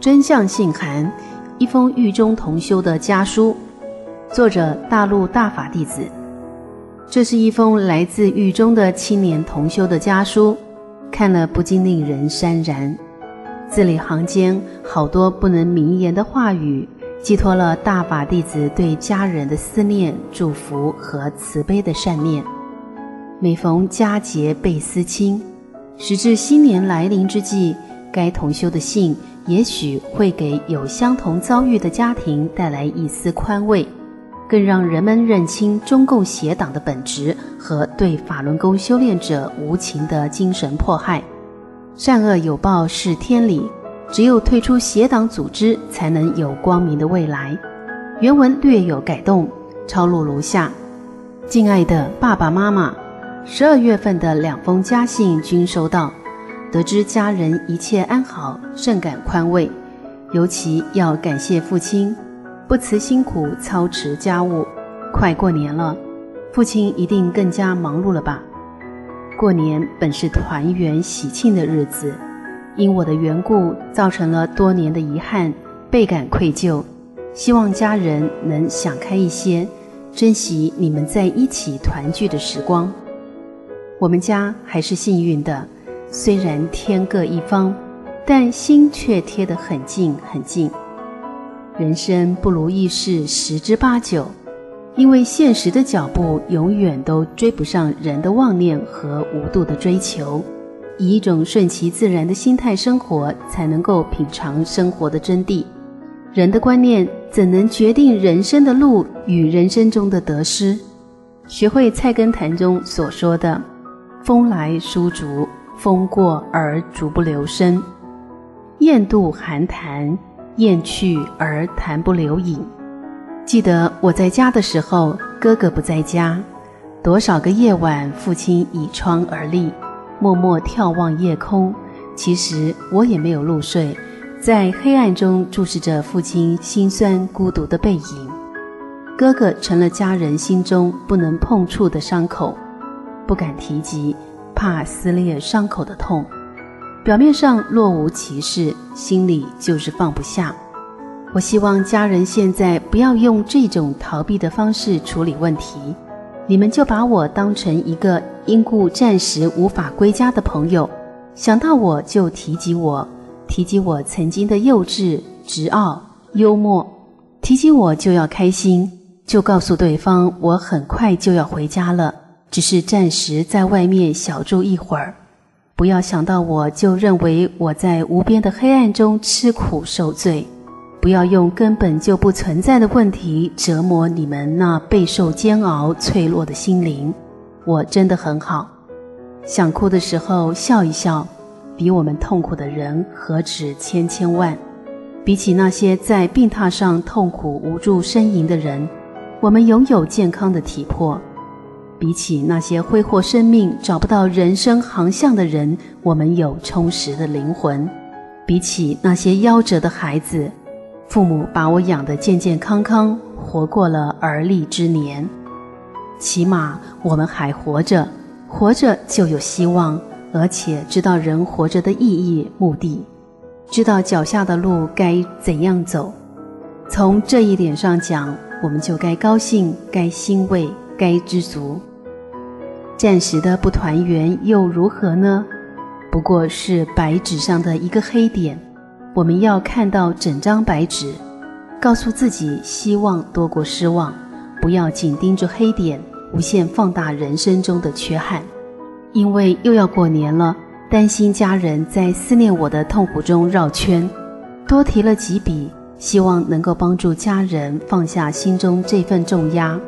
真相信函，一封狱中同修的家书，作者大陆大法弟子。这是一封来自狱中的青年同修的家书，看了不禁令人潸然。字里行间好多不能明言的话语，寄托了大法弟子对家人的思念、祝福和慈悲的善念。每逢佳节倍思亲，时至新年来临之际，该同修的信。也许会给有相同遭遇的家庭带来一丝宽慰，更让人们认清中共邪党的本质和对法轮功修炼者无情的精神迫害。善恶有报是天理，只有退出邪党组织，才能有光明的未来。原文略有改动，抄录如下：敬爱的爸爸妈妈，十二月份的两封家信均收到。得知家人一切安好，甚感宽慰。尤其要感谢父亲，不辞辛苦操持家务。快过年了，父亲一定更加忙碌了吧？过年本是团圆喜庆的日子，因我的缘故造成了多年的遗憾，倍感愧疚。希望家人能想开一些，珍惜你们在一起团聚的时光。我们家还是幸运的。虽然天各一方，但心却贴得很近很近。人生不如意事十之八九，因为现实的脚步永远都追不上人的妄念和无度的追求。以一种顺其自然的心态生活，才能够品尝生活的真谛。人的观念怎能决定人生的路与人生中的得失？学会《菜根谭》中所说的“风来疏竹”。风过而逐不留声，雁渡寒潭，雁去而潭不留影。记得我在家的时候，哥哥不在家。多少个夜晚，父亲倚窗而立，默默眺望夜空。其实我也没有入睡，在黑暗中注视着父亲心酸孤独的背影。哥哥成了家人心中不能碰触的伤口，不敢提及。怕撕裂伤口的痛，表面上若无其事，心里就是放不下。我希望家人现在不要用这种逃避的方式处理问题，你们就把我当成一个因故暂时无法归家的朋友，想到我就提及我，提及我曾经的幼稚、直傲、幽默，提及我就要开心，就告诉对方我很快就要回家了。只是暂时在外面小住一会儿，不要想到我就认为我在无边的黑暗中吃苦受罪，不要用根本就不存在的问题折磨你们那备受煎熬、脆弱的心灵。我真的很好，想哭的时候笑一笑，比我们痛苦的人何止千千万？比起那些在病榻上痛苦无助呻吟的人，我们拥有健康的体魄。比起那些挥霍生命、找不到人生航向的人，我们有充实的灵魂；比起那些夭折的孩子，父母把我养得健健康康，活过了而立之年。起码我们还活着，活着就有希望，而且知道人活着的意义、目的，知道脚下的路该怎样走。从这一点上讲，我们就该高兴、该欣慰、该知足。暂时的不团圆又如何呢？不过是白纸上的一个黑点。我们要看到整张白纸，告诉自己希望多过失望，不要紧盯着黑点，无限放大人生中的缺憾。因为又要过年了，担心家人在思念我的痛苦中绕圈，多提了几笔，希望能够帮助家人放下心中这份重压。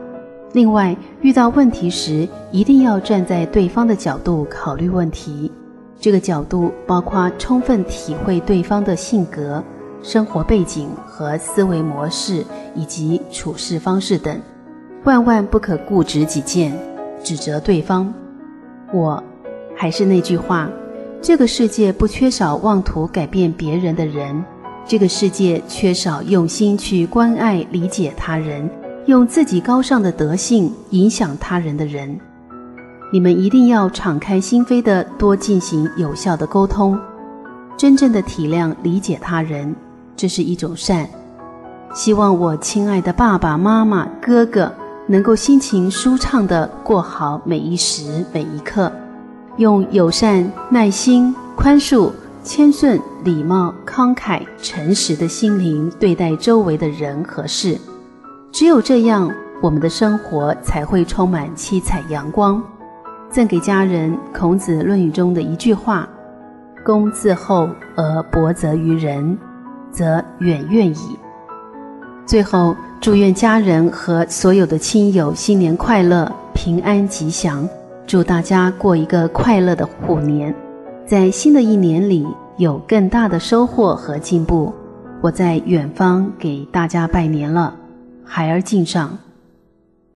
另外，遇到问题时，一定要站在对方的角度考虑问题。这个角度包括充分体会对方的性格、生活背景和思维模式，以及处事方式等。万万不可固执己见，指责对方。我还是那句话：这个世界不缺少妄图改变别人的人，这个世界缺少用心去关爱、理解他人。用自己高尚的德性影响他人的人，你们一定要敞开心扉的多进行有效的沟通，真正的体谅理解他人，这是一种善。希望我亲爱的爸爸妈妈、哥哥能够心情舒畅的过好每一时每一刻，用友善、耐心、宽恕、谦顺、礼貌、慷慨、诚实的心灵对待周围的人和事。只有这样，我们的生活才会充满七彩阳光。赠给家人孔子《论语》中的一句话：“公自厚而薄责于人，则远怨矣。”最后，祝愿家人和所有的亲友新年快乐、平安吉祥。祝大家过一个快乐的虎年，在新的一年里有更大的收获和进步。我在远方给大家拜年了，孩儿敬上。